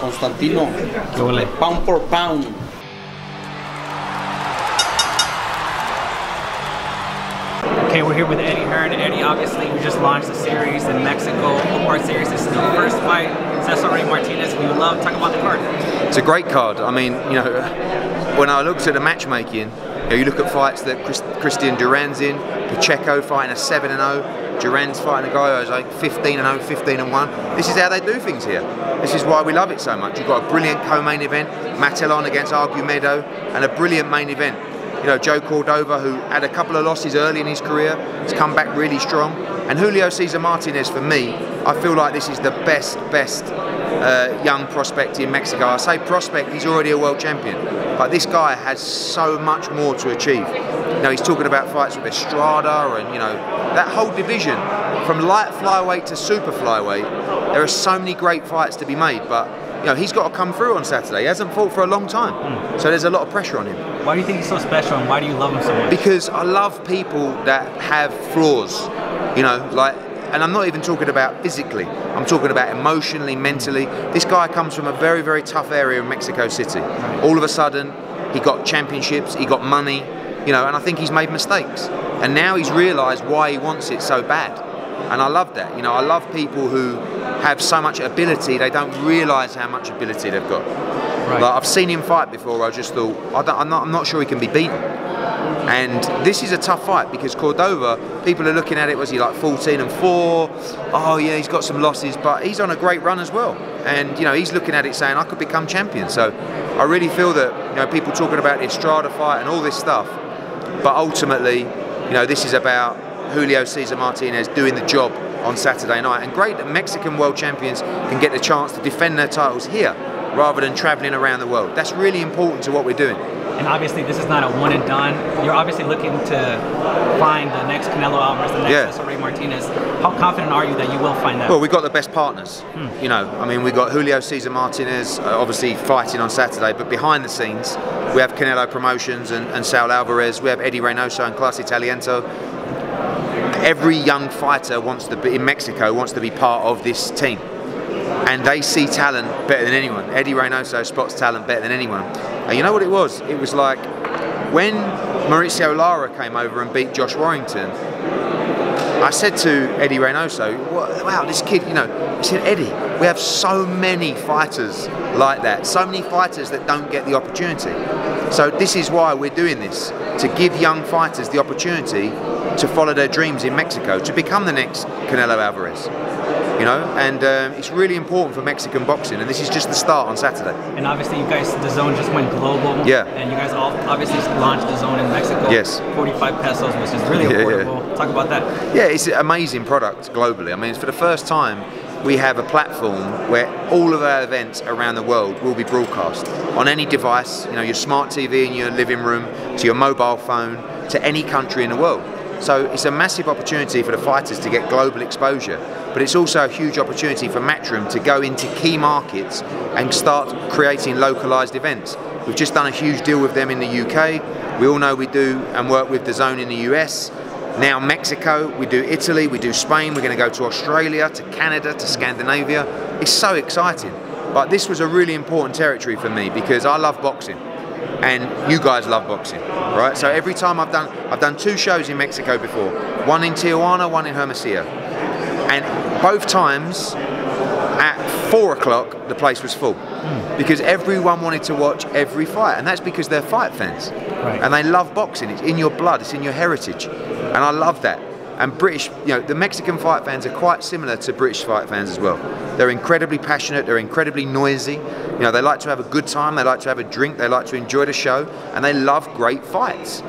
Constantino, ¿Qué huele? pound for pound. Okay, we're here with Eddie Hearn. Eddie, obviously, we just launched the series in Mexico, four-part series. This is the first fight. Cesar Rey Martinez. We would love to talk about the card. It's a great card. I mean, you know, when I looked at the matchmaking, you, know, you look at fights that Chris, Christian Duran's in, Pacheco fighting a 7 and 0, Duran's fighting a guy who's like 15 and 0, 15 and 1. This is how they do things here. This is why we love it so much. You've got a brilliant co-main event, Matelon against Argumedo, and a brilliant main event. You know, Joel Cordova, who had a couple of losses early in his career, has come back really strong. And Julio Cesar Martinez, for me, I feel like this is the best, best uh, young prospect in Mexico. I say prospect, he's already a world champion. But this guy has so much more to achieve. You know, he's talking about fights with Estrada and, you know, that whole division from light flyweight to super flyweight. There are so many great fights to be made, but you know, he's got to come through on Saturday. He hasn't fought for a long time. So there's a lot of pressure on him. Why do you think he's so special and why do you love him so much? Because I love people that have flaws, you know, like, and I'm not even talking about physically, I'm talking about emotionally, mentally. This guy comes from a very, very tough area in Mexico City. All of a sudden, he got championships, he got money, you know, and I think he's made mistakes. And now he's realised why he wants it so bad. And I love that. You know, I love people who have so much ability, they don't realise how much ability they've got. Right. Like I've seen him fight before. I just thought I don't, I'm, not, I'm not sure he can be beaten. And this is a tough fight because Cordova, people are looking at it. Was he like 14 and four? Oh yeah, he's got some losses, but he's on a great run as well. And you know he's looking at it saying I could become champion. So I really feel that you know people talking about the Estrada fight and all this stuff, but ultimately, you know this is about Julio Cesar Martinez doing the job on Saturday night. And great that Mexican world champions can get the chance to defend their titles here rather than traveling around the world. That's really important to what we're doing. And obviously, this is not a one and done. You're obviously looking to find the next Canelo Alvarez, the next Yeah. Cesar Rey Martinez. How confident are you that you will find that? Well, we've got the best partners. You know, I mean, we've got Julio Cesar Martinez, uh, obviously fighting on Saturday, but behind the scenes, we have Canelo Promotions and, and Saul Alvarez. We have Eddy Reynoso and Clase y Talento. Every young fighter wants to be in Mexico wants to be part of this team, and they see talent better than anyone. Eddy Reynoso spots talent better than anyone. And you know what it was? It was like when Mauricio Lara came over and beat Josh Warrington. I said to Eddy Reynoso, wow, this kid, you know, I said, Eddie, we have so many fighters like that, so many fighters that don't get the opportunity. So this is why we're doing this, to give young fighters the opportunity to follow their dreams in Mexico, to become the next Canelo Alvarez. You know, and um, it's really important for Mexican boxing, and this is just the start on Saturday. And obviously, you guys, DAZN just went global. Yeah. And you guys all obviously launched DAZN in Mexico. Yes. 45 pesos, which is really Yeah, yeah. affordable. Talk about that. Yeah, it's an amazing product globally. I mean, it's for the first time we have a platform where all of our events around the world will be broadcast on any device, you know, your smart TV in your living room, to your mobile phone, to any country in the world. So it's a massive opportunity for the fighters to get global exposure, but it's also a huge opportunity for Matchroom to go into key markets and start creating localized events. We've just done a huge deal with them in the UK. We all know we do and work with DAZN in the US. Now Mexico, we do Italy, we do Spain, we're going to go to Australia, to Canada, to Scandinavia. It's so exciting. But this was a really important territory for me because I love boxing and you guys love boxing, right? So every time I've done I've done two shows in Mexico before. One in Tijuana, one in Hermosillo. And both times at four o'clock the place was full. Because everyone wanted to watch every fight. And that's because they're fight fans. Right. and they love boxing. It's in your blood. It's in your heritage. And i love that and british you know the mexican fight fans are quite similar to british fight fans as well they're incredibly passionate they're incredibly noisy you know they like to have a good time they like to have a drink they like to enjoy the show and they love great fights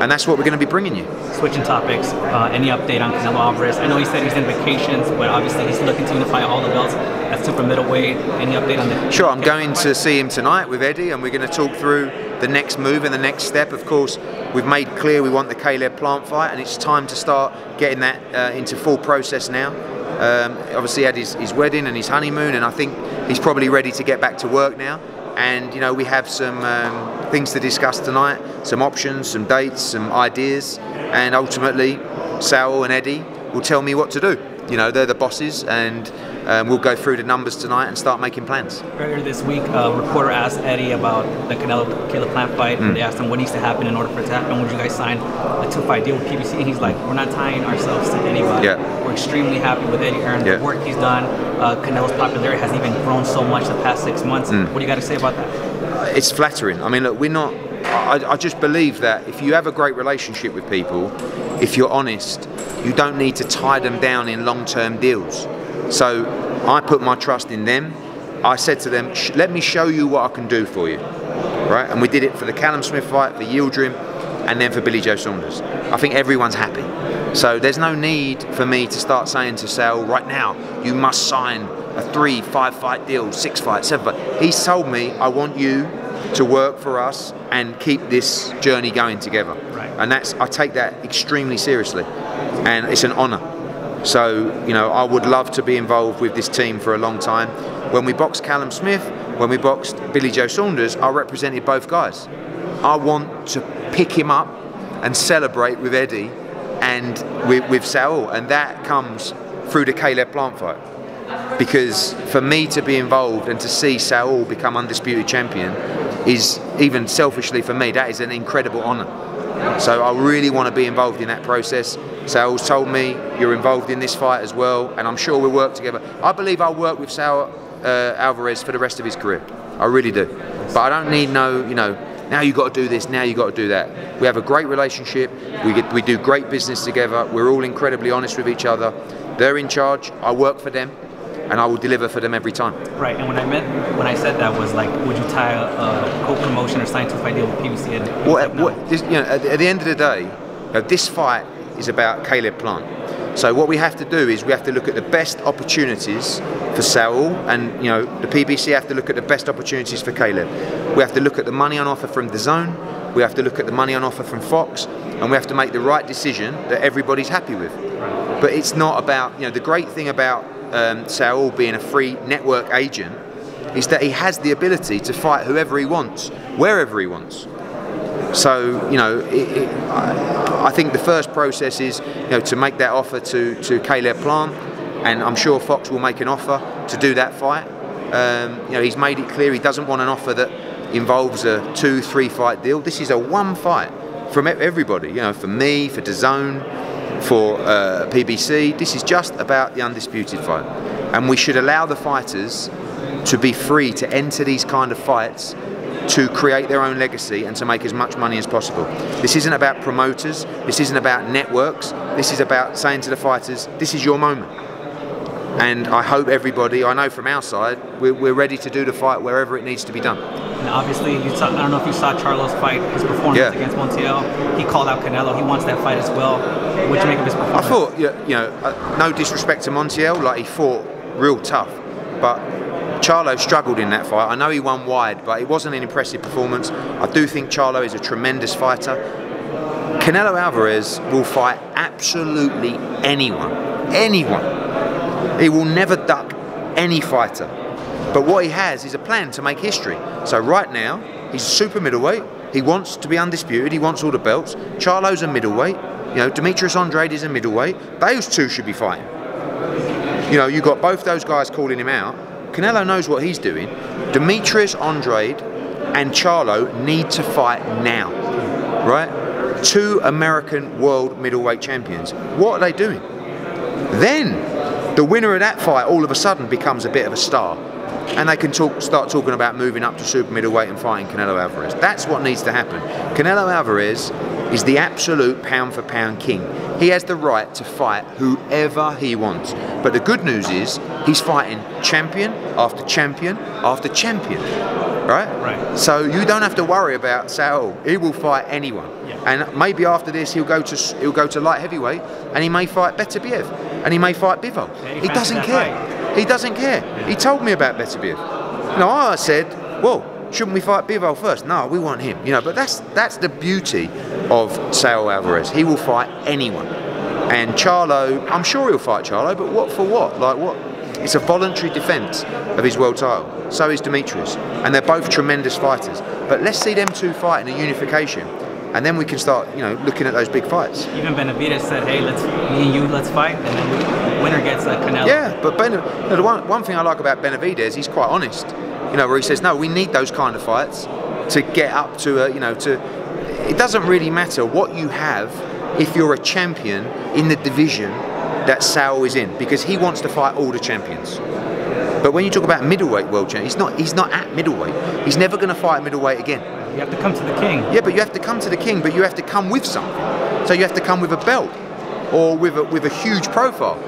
and that's what we're going to be bringing you Switching topics, uh, any update on Canelo Alvarez? I know he said he's in vacations, but obviously he's looking to unify all the belts at super middleweight. Any update on the? Sure, I'm going to see him tonight with Eddie, and we're going to talk through the next move and the next step. Of course, we've made clear we want the Caleb Plant fight, and it's time to start getting that uh, into full process now. Um, obviously, had his, his wedding and his honeymoon, and I think he's probably ready to get back to work now. And you know, we have some um, things to discuss tonight, some options, some dates, some ideas, and ultimately, Sal and Eddie will tell me what to do. You know, they're the bosses, and um, we'll go through the numbers tonight and start making plans. Earlier this week, a reporter asked Eddie about the Canelo Caleb Plant fight. Mm. They asked him what needs to happen in order for it to happen. Would you guys sign a two-fight deal with PBC? And he's like, we're not tying ourselves to anybody. Yeah. We're extremely happy with Eddie Hearn, Yeah. the work he's done. Uh, Canelo's popularity has even grown so much the past six months. Mm. What do you got to say about that? it's flattering. I mean, look, we're not. I, I just believe that if you have a great relationship with people, if you're honest, you don't need to tie them down in long-term deals. So I put my trust in them. I said to them, "Let me show you what I can do for you." Right, and we did it for the Callum Smith fight, for Yildirim, and then for Billy Joe Saunders. I think everyone's happy. So there's no need for me to start saying to Sal right now, you must sign a three, five fight deal, six fight, seven fight. He's told me I want you to work for us and keep this journey going together. Right. And that's I take that extremely seriously, and it's an honour. So you know I would love to be involved with this team for a long time. When we boxed Callum Smith, when we boxed Billy Joe Saunders, I represented both guys. I want to pick him up and celebrate with Eddie and with, with Saul, and that comes through the Caleb Plant fight because for me to be involved and to see Saul become undisputed champion is even selfishly for me that is an incredible honour. So I really want to be involved in that process. Saul's told me you're involved in this fight as well, and I'm sure we'll work together. I believe I'll work with Saul uh, Alvarez for the rest of his career. I really do. But I don't need no, you know, now you've got to do this, now you've got to do that. We have a great relationship. We get, we do great business together. We're all incredibly honest with each other. They're in charge. I work for them, and I will deliver for them every time. Right, and when I meant when I said that was like, would you tie a, a co-promotion or sign two-fight deal with PBC? And Well, like, what, this, you know, at, at the end of the day, uh, this fight is about Caleb Plant. So what we have to do is we have to look at the best opportunities for Saul, and you know the PBC have to look at the best opportunities for Caleb. We have to look at the money on offer from DAZN. We have to look at the money on offer from Fox, and we have to make the right decision that everybody's happy with. But it's not about you know the great thing about um, Saul being a free network agent is that he has the ability to fight whoever he wants, wherever he wants. So you know, it, it, I, I think the first process is you know to make that offer to to Caleb Plant, and I'm sure Fox will make an offer to do that fight. Um, you know, he's made it clear he doesn't want an offer that involves a two, three fight deal. This is a one fight from everybody. You know, for me, for DAZN, for uh, PBC. This is just about the undisputed fight, and we should allow the fighters to be free to enter these kind of fights to create their own legacy and to make as much money as possible. This isn't about promoters, this isn't about networks, this is about saying to the fighters, this is your moment. And I hope everybody, I know from our side, we're, we're ready to do the fight wherever it needs to be done. And obviously, you saw, I don't know if you saw Charlo's fight, his performance Yeah. against Montiel. He called out Canelo. He wants that fight as well. What'd you make of his performance? I thought, you you know, uh, no disrespect to Montiel, like he fought real tough, but Charlo struggled in that fight. I know he won wide, but it wasn't an impressive performance. I do think Charlo is a tremendous fighter. Canelo Alvarez will fight absolutely anyone, anyone. He will never duck any fighter. But what he has is a plan to make history. So right now, he's super middleweight. He wants to be undisputed. He wants all the belts. Charlo's a middleweight. You know, Demetrius Andrade is a middleweight. Those two should be fighting. You know, you've got both those guys calling him out. Canelo knows what he's doing. Demetrius Andrade and Charlo need to fight now, right? Two American world middleweight champions. What are they doing? Then the winner of that fight all of a sudden becomes a bit of a star. And they can talk, start talking about moving up to super middleweight and fighting Canelo Alvarez. That's what needs to happen. Canelo Alvarez is the absolute pound for pound king. He has the right to fight whoever he wants. But the good news is he's fighting champion after champion after champion. Right? Right. So you don't have to worry about Saul. He will fight anyone. Yeah. And maybe after this he'll go to he'll go to light heavyweight and he may fight better Beterbiev and he may fight Bivol. Yeah, he he fancies doesn't care. He doesn't care. He told me about better Beterbiev. No, I said, well, shouldn't we fight Bivol first? No, we want him. You know, but that's that's the beauty of Saul Alvarez. He will fight anyone. And Charlo, I'm sure he'll fight Charlo, but what for what? Like what? It's a voluntary defence of his world title. So is Demetrius. And they're both tremendous fighters. But let's see them two fight in a unification. And then we can start, you know, looking at those big fights. Even Benavidez said, "Hey, let's me and you, let's fight," and then the winner gets a Canelo. Yeah, but ben, you know, the one, one thing I like about Benavidez, he's quite honest. You know, where he says, "No, we need those kind of fights to get up to a, you know, to." It doesn't really matter what you have if you're a champion in the division that Sal is in, because he wants to fight all the champions. But when you talk about middleweight world champion, he's not. He's not at middleweight. He's never going to fight middleweight again. You have to come to the king. Yeah, but you have to come to the king, but you have to come with something. So you have to come with a belt, or with a, with a huge profile,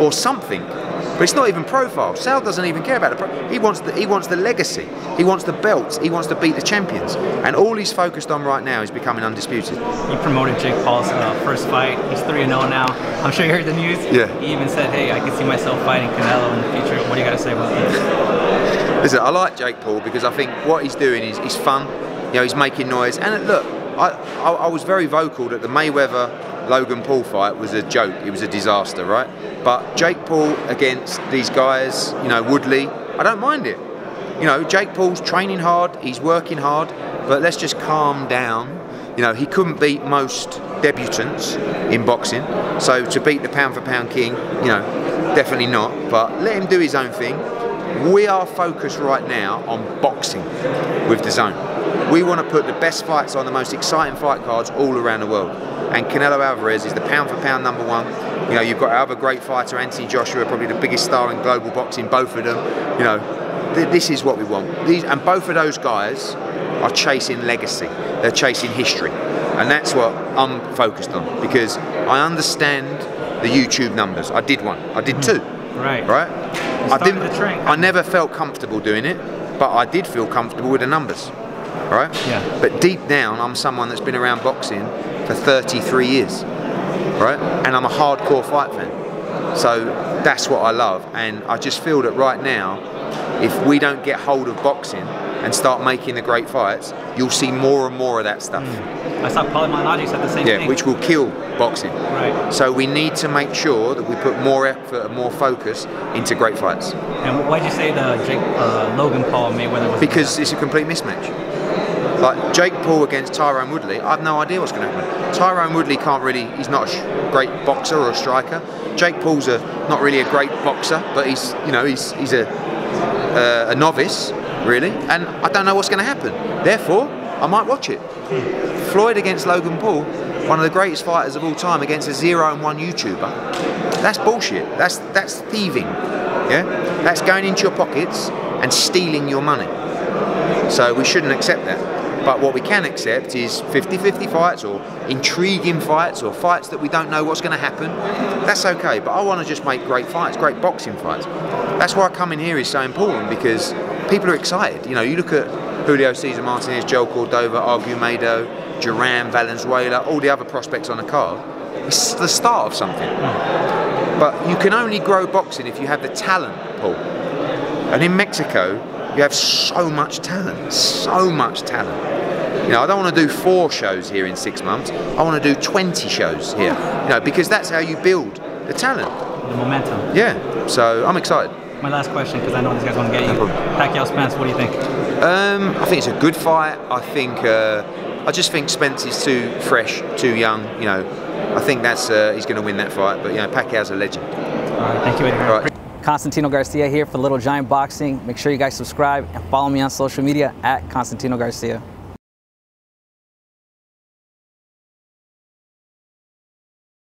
or something. But it's not even profile. Sal doesn't even care about the pro- He wants the he wants the legacy. He wants the belts. He wants to beat the champions. And all he's focused on right now is becoming undisputed. He promoted Jake Paul's uh, first fight. He's 3 0 now. I'm sure you heard the news. Yeah. He even said, hey, I can see myself fighting Canelo in the future. What do you got to say about this? Listen, I like Jake Paul because I think what he's doing is, is fun. You know, he's making noise. And look, I, I, I was very vocal that the Mayweather Logan Paul fight was a joke. It was a disaster, right? But Jake Paul against these guys, you know, Woodley, I don't mind it. You know, Jake Paul's training hard, he's working hard, but let's just calm down. You know, he couldn't beat most debutants in boxing, so to beat the pound for pound king, you know, definitely not. But let him do his own thing. We are focused right now on boxing with DAZN. We want to put the best fights on the most exciting fight cards all around the world. And Canelo Alvarez is the pound for pound number one. You know, you've got our other great fighter, Anthony Joshua, probably the biggest star in global boxing, both of them. You know, th- this is what we want. These, and both of those guys are chasing legacy. They're chasing history. And that's what I'm focused on because I understand the YouTube numbers. I did one. I did two. Right. Right? I train. I never felt comfortable doing it, but I did feel comfortable with the numbers. Right? Yeah. But deep down, I'm someone that's been around boxing for 33 years. Right? And I'm a hardcore fight fan. So that's what I love. And I just feel that right now, if we don't get hold of boxing and start making the great fights, you'll see more and more of that stuff. I saw Malignaggi said the same Yeah, thing. which will kill boxing. Right. So we need to make sure that we put more effort and more focus into great fights And why'd you say the Jake, uh, Logan Paul Mayweather was because it's a complete mismatch. Like Jake Paul against Tyrone Woodley, I have no idea what's going to happen. Tyrone Woodley can't really, he's not a great boxer or a striker. Jake Paul's a, not really a great boxer, but he's, you know, he's, he's a, uh, a novice, really, and I don't know what's going to happen. Therefore, I might watch it. Floyd against Logan Paul, one of the greatest fighters of all time, against a zero and one YouTuber. That's bullshit. That's that's thieving. Yeah, that's going into your pockets and stealing your money. So we shouldn't accept that. But what we can accept is 50-50 fights or intriguing fights or fights that we don't know what's going to happen. That's okay, but I want to just make great fights, great boxing fights. That's why coming here is so important because people are excited. You know, you look at Julio Cesar Martinez, Joel Cordova, Argumedo, Duran, Valenzuela, all the other prospects on the card. It's the start of something. But you can only grow boxing if you have the talent, Paul. And in Mexico, you have so much talent, so much talent. You know, I don't want to do four shows here in six months. I want to do 20 shows here. You know, because that's how you build the talent. the momentum. Yeah. So I'm excited. My last question, because I know these guys want to get you. problem. Pacquiao Spence, what do you think? Um, I think it's a good fight. I think uh, I just think Spence is too fresh, too young. You know, I think that's uh, he's going to win that fight. But you know, Pacquiao's a legend. All right, thank you, Eddie. All right. Constantino Garcia here for Little Giant Boxing. Make sure you guys subscribe and follow me on social media at Constantino Garcia.